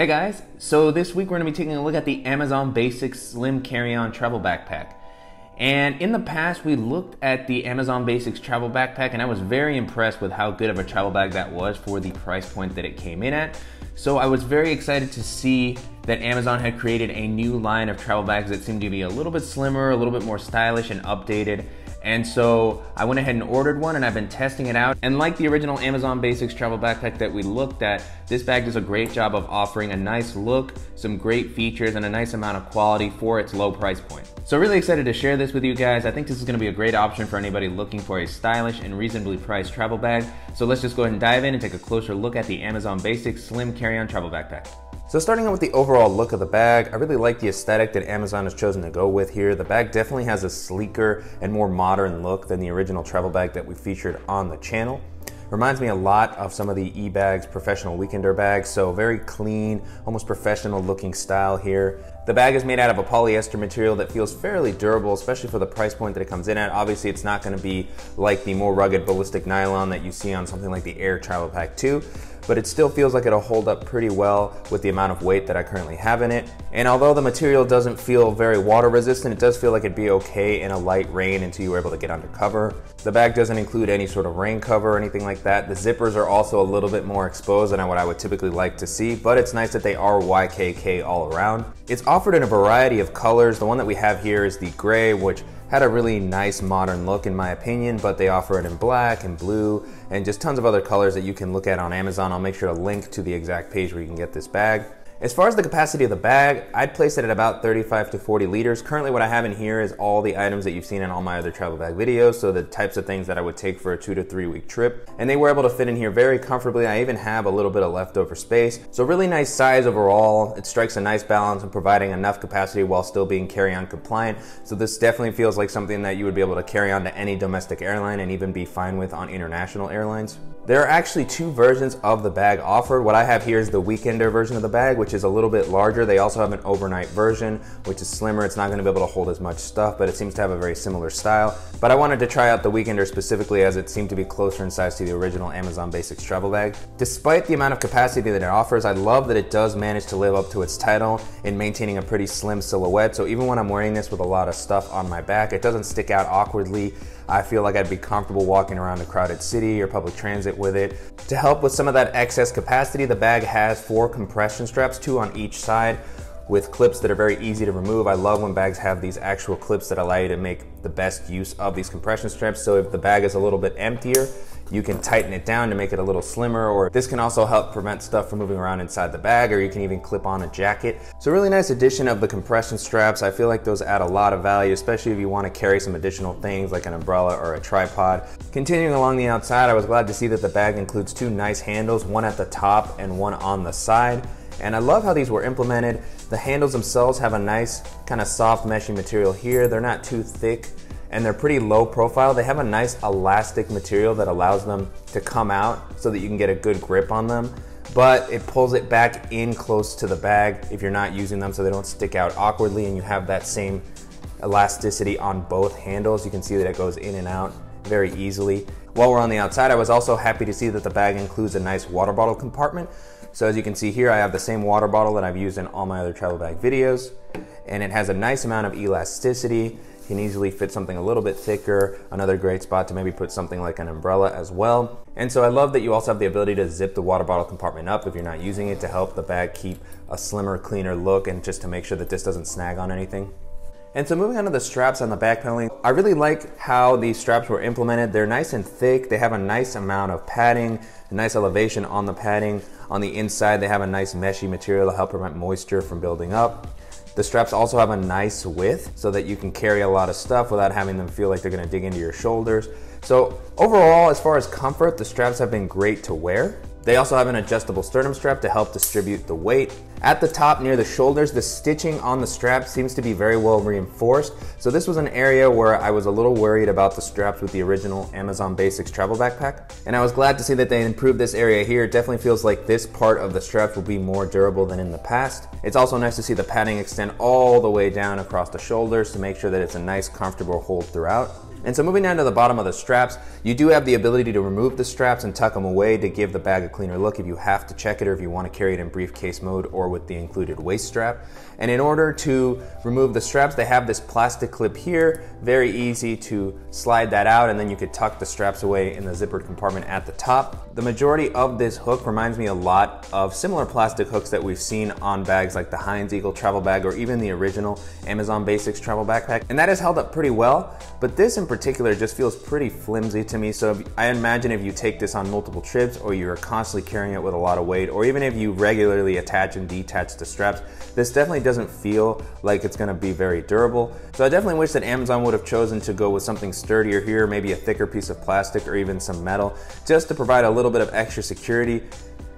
Hey guys, so this week we're going to be taking a look at the Amazon Basics Slim Carry-On Travel Backpack. And in the past, we looked at the Amazon Basics Travel Backpack and I was very impressed with how good of a travel bag that was for the price point that it came in at. So I was very excited to see that Amazon had created a new line of travel bags that seemed to be a little bit slimmer, a little bit more stylish and updated. And so I went ahead and ordered one and I've been testing it out. And like the original Amazon Basics travel backpack that we looked at, this bag does a great job of offering a nice look, some great features, and a nice amount of quality for its low price point. So really excited to share this with you guys. I think this is gonna be a great option for anybody looking for a stylish and reasonably priced travel bag. So let's just go ahead and dive in and take a closer look at the Amazon Basics Slim Carry-On Travel Backpack. So starting out with the overall look of the bag, I really like the aesthetic that Amazon has chosen to go with here. The bag definitely has a sleeker and more modern look than the original travel bag that we featured on the channel. Reminds me a lot of some of the eBags professional weekender bags, so very clean, almost professional looking style here. The bag is made out of a polyester material that feels fairly durable, especially for the price point that it comes in at. Obviously, it's not gonna be like the more rugged ballistic nylon that you see on something like the Aer Travel Pack 2, but it still feels like it'll hold up pretty well with the amount of weight that I currently have in it. And although the material doesn't feel very water resistant, it does feel like it'd be okay in a light rain until you were able to get under cover. The bag doesn't include any sort of rain cover or anything like that. The zippers are also a little bit more exposed than what I would typically like to see, but it's nice that they are YKK all around. It's offered in a variety of colors. The one that we have here is the gray, which had a really nice modern look in my opinion, but they offer it in black and blue and just tons of other colors that you can look at on Amazon. I'll make sure to link to the exact page where you can get this bag. As far as the capacity of the bag, I'd place it at about 35 to 40 liters. Currently what I have in here is all the items that you've seen in all my other travel bag videos, so the types of things that I would take for a two to three week trip. And they were able to fit in here very comfortably. I even have a little bit of leftover space. So really nice size overall. It strikes a nice balance in providing enough capacity while still being carry-on compliant. So this definitely feels like something that you would be able to carry on to any domestic airline and even be fine with on international airlines. There are actually two versions of the bag offered. What I have here is the weekender version of the bag, which is a little bit larger. They also have an overnight version, which is slimmer. It's not gonna be able to hold as much stuff, but it seems to have a very similar style. But I wanted to try out the weekender specifically as it seemed to be closer in size to the original Amazon Basics travel bag. Despite the amount of capacity that it offers, I love that it does manage to live up to its title in maintaining a pretty slim silhouette. So even when I'm wearing this with a lot of stuff on my back, it doesn't stick out awkwardly. I feel like I'd be comfortable walking around a crowded city or public transit with it. To help with some of that excess capacity, the bag has four compression straps, two on each side, with clips that are very easy to remove. I love when bags have these actual clips that allow you to make the best use of these compression straps. So if the bag is a little bit emptier, you can tighten it down to make it a little slimmer, or this can also help prevent stuff from moving around inside the bag, or you can even clip on a jacket. So really nice addition of the compression straps. I feel like those add a lot of value, especially if you want to carry some additional things like an umbrella or a tripod. Continuing along the outside, I was glad to see that the bag includes two nice handles, one at the top and one on the side. And I love how these were implemented. The handles themselves have a nice kind of soft meshy material here. They're not too thick and they're pretty low profile. They have a nice elastic material that allows them to come out so that you can get a good grip on them but it pulls it back in close to the bag if you're not using them so they don't stick out awkwardly and you have that same elasticity on both handles. You can see that it goes in and out very easily. While we're on the outside, I was also happy to see that the bag includes a nice water bottle compartment. So as you can see here, I have the same water bottle that I've used in all my other travel bag videos, and it has a nice amount of elasticity can easily fit something a little bit thicker. Another great spot to maybe put something like an umbrella as well. And so I love that you also have the ability to zip the water bottle compartment up if you're not using it to help the bag keep a slimmer, cleaner look and just to make sure that this doesn't snag on anything. And so moving on to the straps on the back paneling, I really like how these straps were implemented. They're nice and thick. They have a nice amount of padding, a nice elevation on the padding. On the inside, they have a nice meshy material to help prevent moisture from building up. The straps also have a nice width so that you can carry a lot of stuff without having them feel like they're gonna dig into your shoulders. So overall, as far as comfort, the straps have been great to wear. They also have an adjustable sternum strap to help distribute the weight. At the top near the shoulders, the stitching on the strap seems to be very well reinforced. So this was an area where I was a little worried about the straps with the original Amazon Basics travel backpack. And I was glad to see that they improved this area here. It definitely feels like this part of the strap will be more durable than in the past. It's also nice to see the padding extend all the way down across the shoulders to make sure that it's a nice comfortable hold throughout. And so moving down to the bottom of the straps, you do have the ability to remove the straps and tuck them away to give the bag a cleaner look if you have to check it or if you want to carry it in briefcase mode or with the included waist strap. And in order to remove the straps, they have this plastic clip here, very easy to slide that out and then you could tuck the straps away in the zippered compartment at the top. The majority of this hook reminds me a lot of similar plastic hooks that we've seen on bags like the Hynes Eagle travel bag or even the original Amazon Basics travel backpack. And that has held up pretty well, but this in particular just feels pretty flimsy to me. So I imagine if you take this on multiple trips or you're constantly carrying it with a lot of weight, or even if you regularly attach and detach the straps, this definitely doesn't feel like it's gonna be very durable. So I definitely wish that Amazon would have chosen to go with something sturdier here, maybe a thicker piece of plastic or even some metal, just to provide a little bit of extra security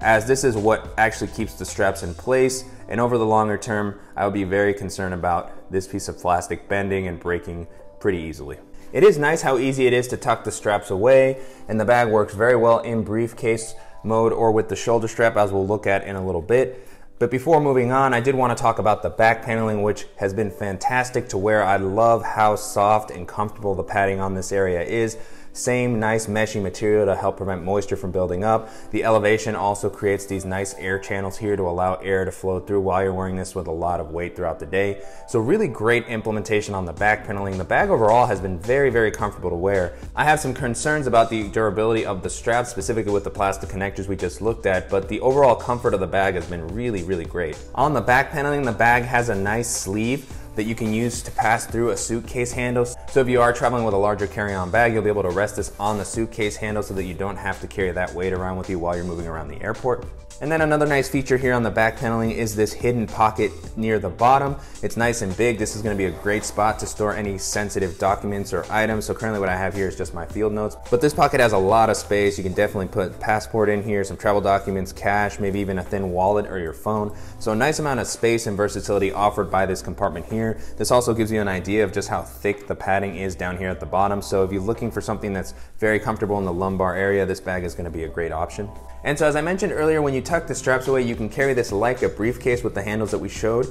as this is what actually keeps the straps in place. And over the longer term, I would be very concerned about this piece of plastic bending and breaking pretty easily. It is nice how easy it is to tuck the straps away and the bag works very well in briefcase mode or with the shoulder strap as we'll look at in a little bit. But before moving on, I did want to talk about the back paneling, which has been fantastic to wear. I love how soft and comfortable the padding on this area is. Same nice meshy material to help prevent moisture from building up. The elevation also creates these nice air channels here to allow air to flow through while you're wearing this with a lot of weight throughout the day. So really great implementation on the back paneling. The bag overall has been very, very comfortable to wear. I have some concerns about the durability of the strap, specifically with the plastic connectors we just looked at, but the overall comfort of the bag has been really, really great. On the back paneling, the bag has a nice sleeve that you can use to pass through a suitcase handle. So if you are traveling with a larger carry-on bag, you'll be able to rest this on the suitcase handle so that you don't have to carry that weight around with you while you're moving around the airport. And then another nice feature here on the back paneling is this hidden pocket near the bottom. It's nice and big. This is gonna be a great spot to store any sensitive documents or items. So currently what I have here is just my field notes, but this pocket has a lot of space. You can definitely put passport in here, some travel documents, cash, maybe even a thin wallet or your phone. So a nice amount of space and versatility offered by this compartment here. This also gives you an idea of just how thick the padding is down here at the bottom. So if you're looking for something that's very comfortable in the lumbar area, this bag is gonna be a great option. And so as I mentioned earlier, when you tuck the straps away, you can carry this like a briefcase with the handles that we showed,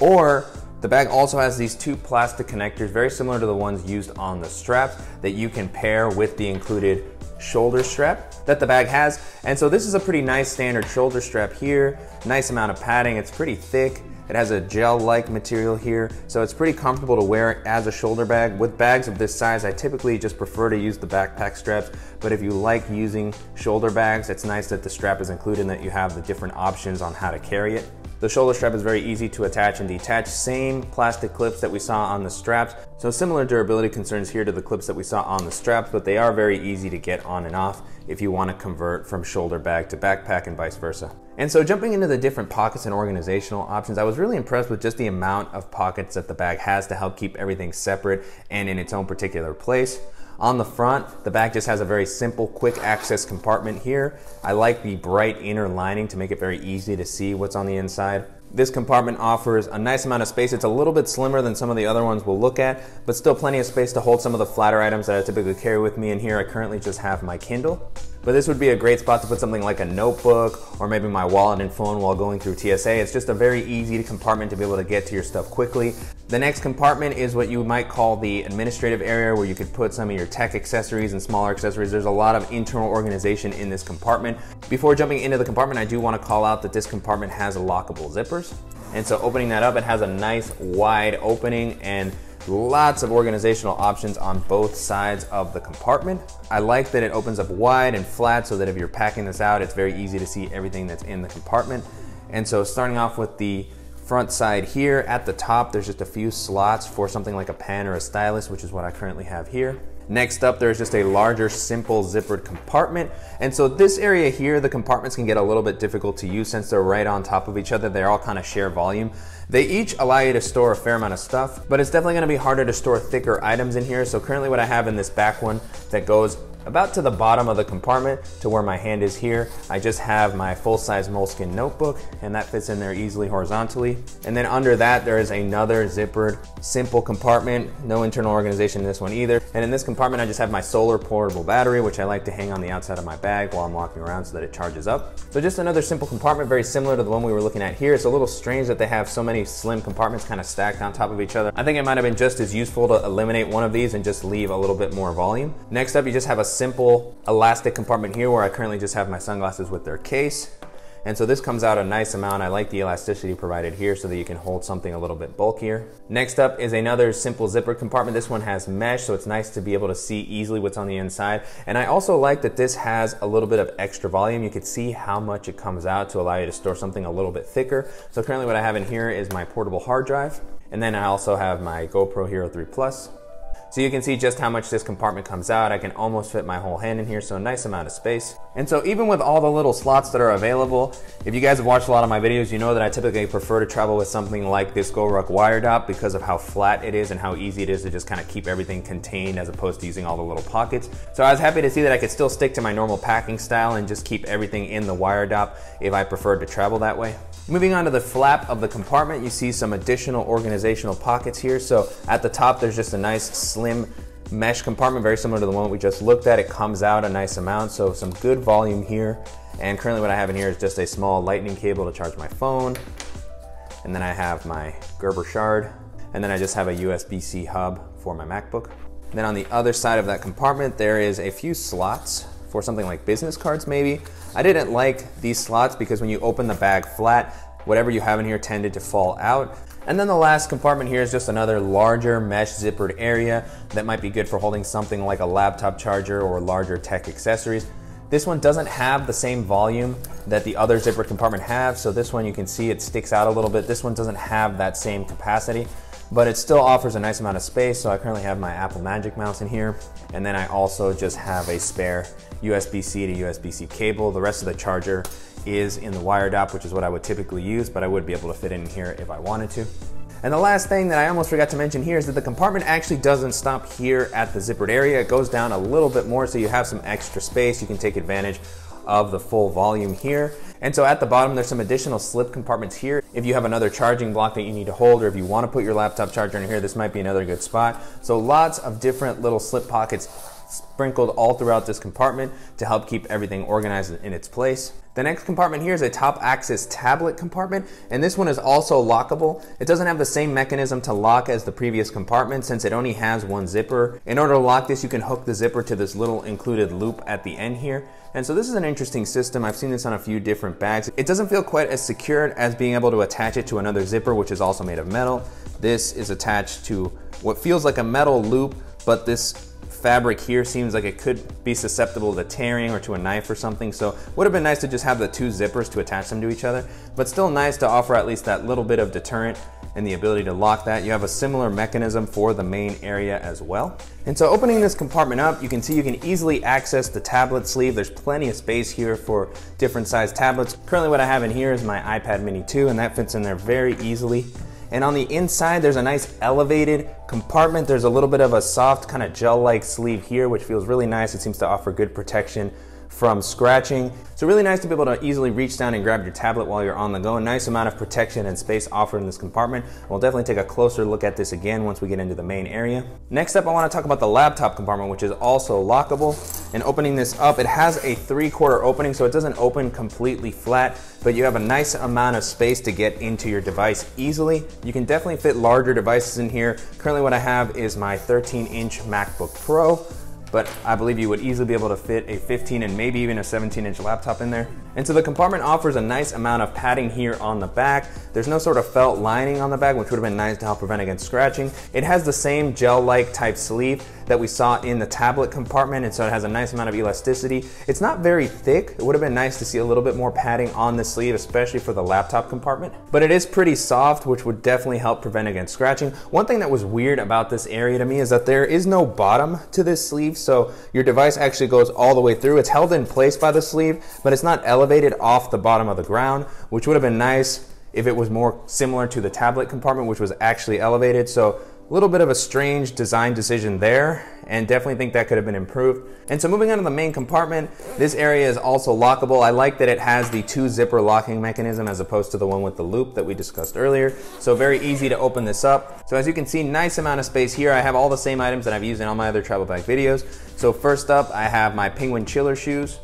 or the bag also has these two plastic connectors, very similar to the ones used on the straps that you can pair with the included shoulder strap that the bag has. And so this is a pretty nice standard shoulder strap here, nice amount of padding, it's pretty thick. It has a gel-like material here, so it's pretty comfortable to wear as a shoulder bag. With bags of this size, I typically just prefer to use the backpack straps, but if you like using shoulder bags, it's nice that the strap is included and that you have the different options on how to carry it. The shoulder strap is very easy to attach and detach, same plastic clips that we saw on the straps. So similar durability concerns here to the clips that we saw on the straps, but they are very easy to get on and off if you want to convert from shoulder bag to backpack and vice versa. And so jumping into the different pockets and organizational options, I was really impressed with just the amount of pockets that the bag has to help keep everything separate and in its own particular place. On the front, the back just has a very simple quick access compartment here. I like the bright inner lining to make it very easy to see what's on the inside. This compartment offers a nice amount of space. It's a little bit slimmer than some of the other ones we'll look at, but still plenty of space to hold some of the flatter items that I typically carry with me. In here, I currently just have my Kindle. But this would be a great spot to put something like a notebook or maybe my wallet and phone while going through TSA. It's just a very easy compartment to be able to get to your stuff quickly. The next compartment is what you might call the administrative area where you could put some of your tech accessories and smaller accessories. There's a lot of internal organization in this compartment. Before jumping into the compartment, I do want to call out that this compartment has lockable zippers. And so opening that up, it has a nice wide opening and Lots of organizational options on both sides of the compartment. I like that it opens up wide and flat so that if you're packing this out, it's very easy to see everything that's in the compartment. And so starting off with the front side here at the top, there's just a few slots for something like a pen or a stylus, which is what I currently have here. Next up, there's just a larger, simple zippered compartment. And so this area here, the compartments can get a little bit difficult to use since they're right on top of each other. They all kind of share volume. They each allow you to store a fair amount of stuff, but it's definitely gonna be harder to store thicker items in here. So currently what I have in this back one that goes about to the bottom of the compartment to where my hand is here. I just have my full-size Moleskine notebook and that fits in there easily horizontally. And then under that, there is another zippered simple compartment, no internal organization in this one either. And in this compartment, I just have my solar portable battery, which I like to hang on the outside of my bag while I'm walking around so that it charges up. So just another simple compartment, very similar to the one we were looking at here. It's a little strange that they have so many slim compartments kind of stacked on top of each other. I think it might have been just as useful to eliminate one of these and just leave a little bit more volume. Next up, you just have a simple elastic compartment here where I currently just have my sunglasses with their case. And so this comes out a nice amount. I like the elasticity provided here so that you can hold something a little bit bulkier. Next up is another simple zipper compartment. This one has mesh, so it's nice to be able to see easily what's on the inside. And I also like that this has a little bit of extra volume. You can see how much it comes out to allow you to store something a little bit thicker. So currently what I have in here is my portable hard drive. And then I also have my GoPro Hero 3 Plus. So you can see just how much this compartment comes out. I can almost fit my whole hand in here, so a nice amount of space. And so even with all the little slots that are available, if you guys have watched a lot of my videos, you know that I typically prefer to travel with something like this GoRuck Wire Dopp because of how flat it is and how easy it is to just kind of keep everything contained as opposed to using all the little pockets. So I was happy to see that I could still stick to my normal packing style and just keep everything in the Wire Dopp if I preferred to travel that way. Moving on to the flap of the compartment, you see some additional organizational pockets here. So at the top, there's just a nice slim mesh compartment, very similar to the one we just looked at. It comes out a nice amount, so some good volume here. And currently what I have in here is just a small lightning cable to charge my phone. And then I have my Gerber shard. And then I just have a USB-C hub for my MacBook. Then on the other side of that compartment, there is a few slots for something like business cards maybe. I didn't like these slots because when you open the bag flat, whatever you have in here tended to fall out. And then the last compartment here is just another larger mesh zippered area that might be good for holding something like a laptop charger or larger tech accessories. This one doesn't have the same volume that the other zippered compartment have, so this one you can see it sticks out a little bit. This one doesn't have that same capacity but it still offers a nice amount of space. So I currently have my Apple Magic Mouse in here. And then I also just have a spare USB-C to USB-C cable. The rest of the charger is in the wired Dopp, which is what I would typically use, but I would be able to fit in here if I wanted to. And the last thing that I almost forgot to mention here is that the compartment actually doesn't stop here at the zippered area. It goes down a little bit more so you have some extra space. You can take advantage of the full volume here. And so at the bottom, there's some additional slip compartments here. If you have another charging block that you need to hold, or if you wanna put your laptop charger in here, this might be another good spot. So lots of different little slip pockets sprinkled all throughout this compartment to help keep everything organized in its place. The next compartment here is a top axis tablet compartment, and this one is also lockable. It doesn't have the same mechanism to lock as the previous compartment since it only has one zipper. In order to lock this, you can hook the zipper to this little included loop at the end here. And so this is an interesting system. I've seen this on a few different bags. It doesn't feel quite as secure as being able to attach it to another zipper, which is also made of metal. This is attached to what feels like a metal loop, but this fabric here seems like it could be susceptible to tearing or to a knife or something. So would have been nice to just have the two zippers to attach them to each other, but still nice to offer at least that little bit of deterrent and the ability to lock that. You have a similar mechanism for the main area as well. And so opening this compartment up, you can see you can easily access the tablet sleeve. There's plenty of space here for different size tablets. Currently what I have in here is my iPad mini 2 and that fits in there very easily. And on the inside, there's a nice elevated compartment. There's a little bit of a soft kind of gel-like sleeve here, which feels really nice. It seems to offer good protection from scratching. So really nice to be able to easily reach down and grab your tablet while you're on the go. Nice amount of protection and space offered in this compartment. We'll definitely take a closer look at this again once we get into the main area. Next up, I wanna talk about the laptop compartment, which is also lockable. And opening this up, it has a three quarter opening, so it doesn't open completely flat, but you have a nice amount of space to get into your device easily. You can definitely fit larger devices in here. Currently what I have is my 13 inch MacBook Pro but I believe you would easily be able to fit a 15 and maybe even a 17 inch laptop in there. And so the compartment offers a nice amount of padding here on the back. There's no sort of felt lining on the back, which would have been nice to help prevent against scratching. It has the same gel-like type sleeve that we saw in the tablet compartment, and so it has a nice amount of elasticity. It's not very thick. It would have been nice to see a little bit more padding on the sleeve, especially for the laptop compartment. But it is pretty soft, which would definitely help prevent against scratching. One thing that was weird about this area to me is that there is no bottom to this sleeve, so your device actually goes all the way through. It's held in place by the sleeve, but it's not elevated off the bottom of the ground, which would have been nice if it was more similar to the tablet compartment, which was actually elevated. So A little bit of a strange design decision there, and definitely think that could have been improved. And so moving on to the main compartment, this area is also lockable. I like that it has the two zipper locking mechanism as opposed to the one with the loop that we discussed earlier. So very easy to open this up. So as you can see, nice amount of space here. I have all the same items that I've used in all my other travel bag videos. So first up, I have my Penguin Chiller shoes,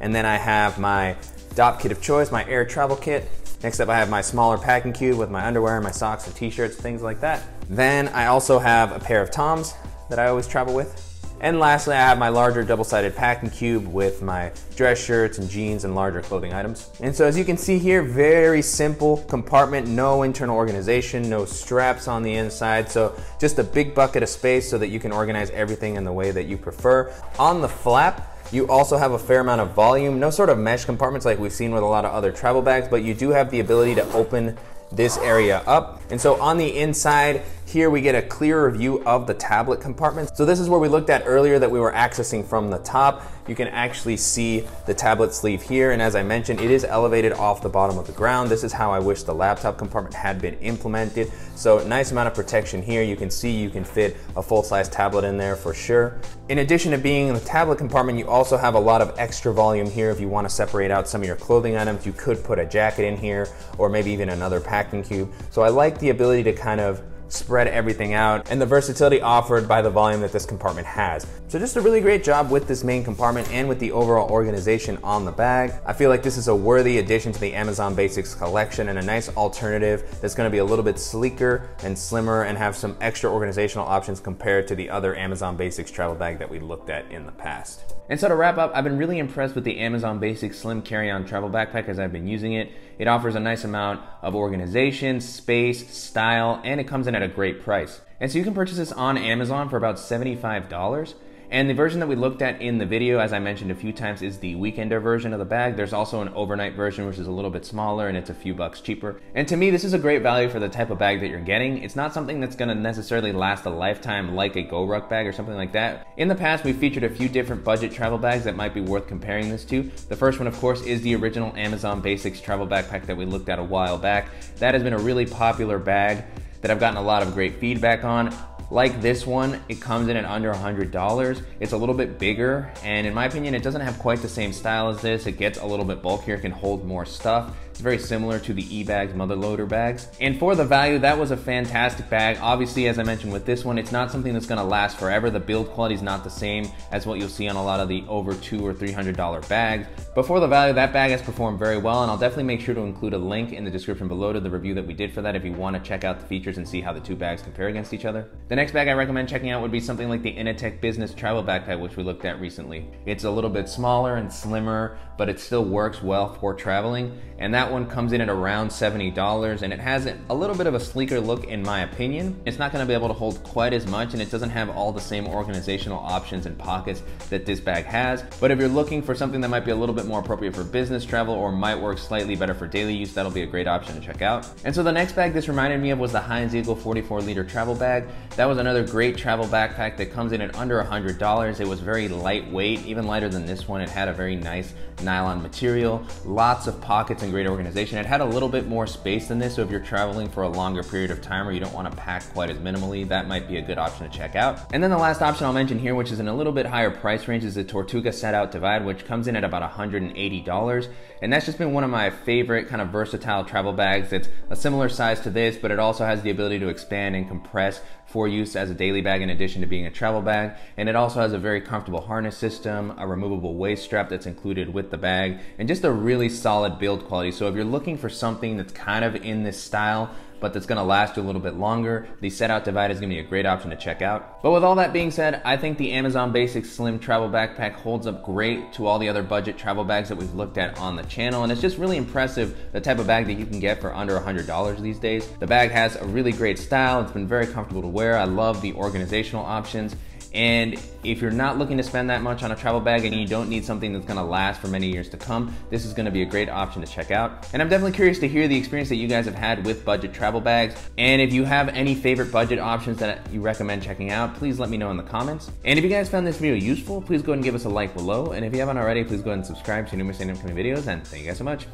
and then I have my Dopp kit of choice, my Aer Travel Kit. Next up, I have my smaller packing cube with my underwear, my socks and t-shirts, things like that. Then I also have a pair of Toms that I always travel with. And lastly, I have my larger double-sided packing cube with my dress shirts and jeans and larger clothing items. And so as you can see here, very simple compartment, no internal organization, no straps on the inside. So just a big bucket of space so that you can organize everything in the way that you prefer. On the flap, you also have a fair amount of volume, no sort of mesh compartments like we've seen with a lot of other travel bags, but you do have the ability to open this area up. And so on the inside, here we get a clearer view of the tablet compartment. So this is where we looked at earlier that we were accessing from the top. You can actually see the tablet sleeve here. And as I mentioned, it is elevated off the bottom of the ground. This is how I wish the laptop compartment had been implemented. So nice amount of protection here. You can see you can fit a full-size tablet in there for sure. In addition to being in the tablet compartment, you also have a lot of extra volume here. If you want to separate out some of your clothing items, you could put a jacket in here or maybe even another packing cube. So I like the ability to kind of spread everything out, and the versatility offered by the volume that this compartment has. So just a really great job with this main compartment and with the overall organization on the bag. I feel like this is a worthy addition to the Amazon Basics collection and a nice alternative that's gonna be a little bit sleeker and slimmer and have some extra organizational options compared to the other Amazon Basics travel bag that we looked at in the past. And so to wrap up, I've been really impressed with the Amazon Basics Slim Carry-On Travel Backpack as I've been using it. It offers a nice amount of organization, space, style, and it comes in at a great price. And so you can purchase this on Amazon for about $75. And the version that we looked at in the video, as I mentioned a few times, is the weekender version of the bag. There's also an overnight version, which is a little bit smaller and it's a few bucks cheaper. And to me, this is a great value for the type of bag that you're getting. It's not something that's gonna necessarily last a lifetime like a GoRuck bag or something like that. In the past, we featured a few different budget travel bags that might be worth comparing this to. The first one, of course, is the original Amazon Basics travel backpack that we looked at a while back. That has been a really popular bag that I've gotten a lot of great feedback on. Like this one, it comes in at under $100. It's a little bit bigger, and in my opinion, it doesn't have quite the same style as this. It gets a little bit bulkier, it can hold more stuff. It's very similar to the eBags mother loader bags. And for the value, that was a fantastic bag. Obviously, as I mentioned with this one, it's not something that's gonna last forever. The build quality is not the same as what you'll see on a lot of the over two or $300 bags. But for the value, that bag has performed very well, and I'll definitely make sure to include a link in the description below to the review that we did for that if you wanna check out the features and see how the two bags compare against each other. The next bag I recommend checking out would be something like the Inatek Business Travel Backpack, which we looked at recently. It's a little bit smaller and slimmer, but it still works well for traveling, and that one comes in at around around $70 and it has a little bit of a sleeker look in my opinion. It's not gonna be able to hold quite as much and it doesn't have all the same organizational options and pockets that this bag has. But if you're looking for something that might be a little bit more appropriate for business travel or might work slightly better for daily use, that'll be a great option to check out. And so the next bag this reminded me of was the Hynes Eagle 44 liter travel bag. That was another great travel backpack that comes in at under $100. It was very lightweight, even lighter than this one. It had a very nice nylon material, lots of pockets and great organization. It had a little bit more space than this, so if you're traveling for a longer period of time or you don't want to pack quite as minimally, that might be a good option to check out. And then the last option I'll mention here, which is in a little bit higher price range, is the Tortuga Setout Divide, which comes in at about $180. And that's just been one of my favorite kind of versatile travel bags. It's a similar size to this, but it also has the ability to expand and compress for use as a daily bag in addition to being a travel bag. And it also has a very comfortable harness system, a removable waist strap that's included with the bag, and just a really solid build quality. So if you're looking for something that's kind of in this style, but that's gonna last you a little bit longer. The Setout Divide is gonna be a great option to check out. But with all that being said, I think the Amazon Basics Slim Travel Backpack holds up great to all the other budget travel bags that we've looked at on the channel. And it's just really impressive the type of bag that you can get for under $100 these days. The bag has a really great style. It's been very comfortable to wear. I love the organizational options. And if you're not looking to spend that much on a travel bag and you don't need something that's gonna last for many years to come, this is gonna be a great option to check out. And I'm definitely curious to hear the experience that you guys have had with budget travel bags. And if you have any favorite budget options that you recommend checking out, please let me know in the comments. And if you guys found this video useful, please go ahead and give us a like below. And if you haven't already, please go ahead and subscribe to new miss any upcoming videos. And thank you guys so much.